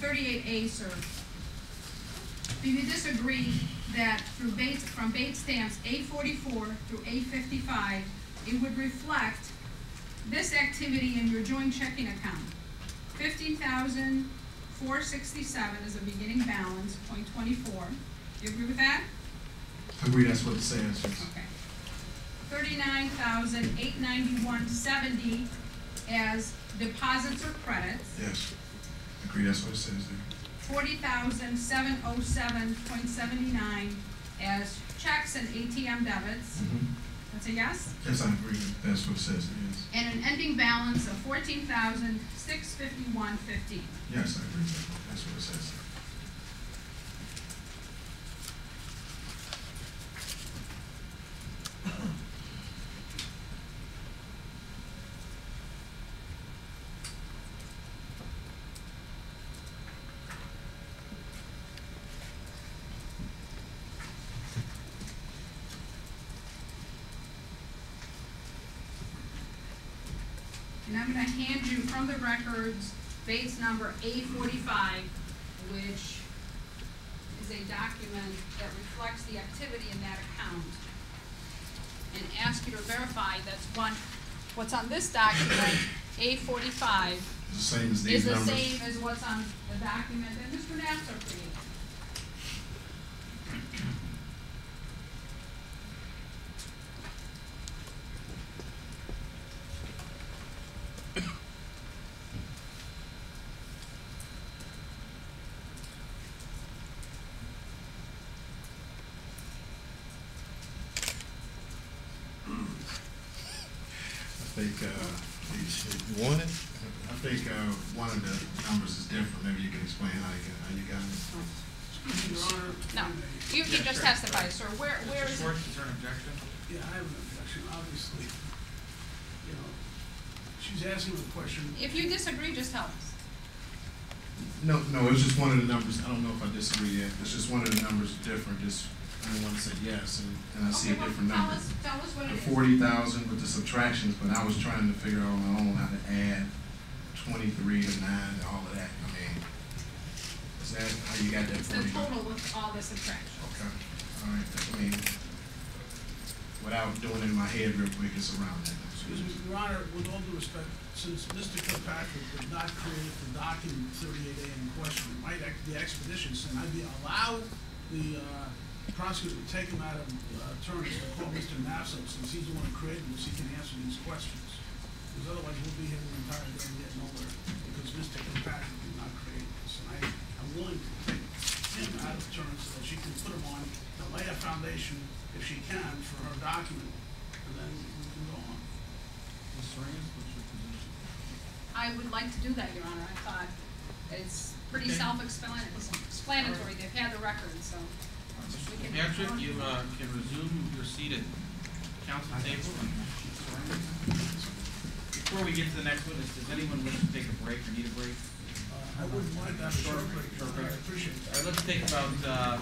thirty-eight A, sir. Do you disagree that through Bates, from Bates stamps A forty-four through A fifty-five, it would reflect this activity in your joint checking account? Fifteen thousand, four sixty-seven is a beginning balance, point twenty-four. You agree with that? I agree, that's what. Okay. Thirty-nine thousand, eight ninety-one, seventy as deposits or credits. Yes. Agree, that's what it says there. Forty thousand, seven oh seven point seventy-nine as checks and ATM debits. Mm-hmm. That's a yes? Yes, I agree, that's what it says, yes. And an ending balance of fourteen thousand, six fifty-one, fifteen. Yes, I agree, that's what it says. And I'm gonna hand you from the records, Bates number A forty-five, which is a document that reflects the activity in that account. And ask you to verify that's one, what's on this document, A forty-five, the same as these is the numbers. same as what's on the document that Mr. Nasser created. I think, uh, you want it? I think, uh, one of the numbers is different, maybe you can explain how you, how you got it. Your Honor. No, you can just testify, sir, where, where Mr. is? Schwartz, is there an objection? Yeah, I have an objection, obviously. You know, she's asking a question. If you disagree, just tell us. No, no, it's just one of the numbers, I don't know if I disagree yet, it's just one of the numbers different, just, I didn't want to say yes, and, and I see a Okay, well, different tell number. us- Tell us what it The is. forty thousand with the subtractions, but I was trying to figure out on my own how to add twenty-three to nine and all of that, I mean, is that how you got that It's the total with all the subtractions. Okay, all right, I mean, without doing it in my head real quick, it's around that. Excuse me, Your Honor, with all due respect, since Mr. Kilpatrick did not create the document thirty-eight A in question, might act- be expeditious, and I'd be allowed the, uh, prosecutor to take him out of, uh, turns and call Mr. Nasso, since he's the one who created this, he can answer these questions. Because otherwise, we'll be here the entire day and get nowhere, because Mr. Kilpatrick did not create this, and I, I'm willing to take him out of turn so that she can put him on, and lay a foundation, if she can, for her document, and then we can go on. Ms. Reyes, what's your position? I would like to do that, Your Honor. I thought it's pretty Okay. self-explanatory. They've had the record, so. Patrick, you, uh, can resume your seat at counsel table. Before we get to the next witness, does anyone wish to take a break or need a break? Uh, I wouldn't mind that short break, Short break. I appreciate that. All right, let's take about, uh,